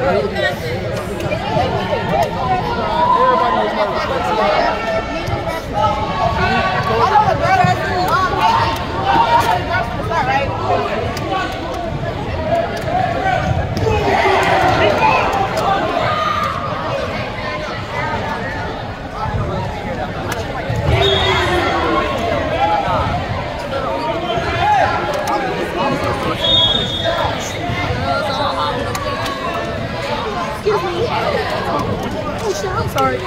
Everybody was not nervous. I'm sorry.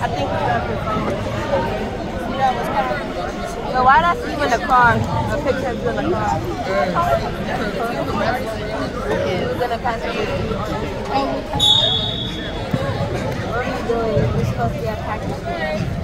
I think? Yo, why see you in the car? A picture of you in the car. The passenger seat. What are you doing? We're supposed to be at.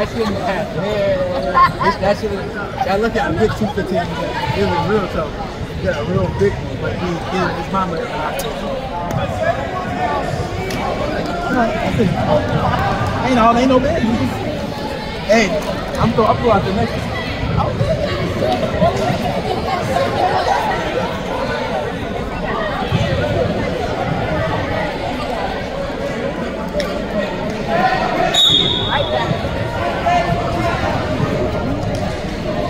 That shouldn't happen. Yeah. That should. I look at a big two fifteen. It was real tough. He got a real big one, but he did his mama. Ain't all ain't no bad. Hey, I'm throw, I'm throw out the next. Right back.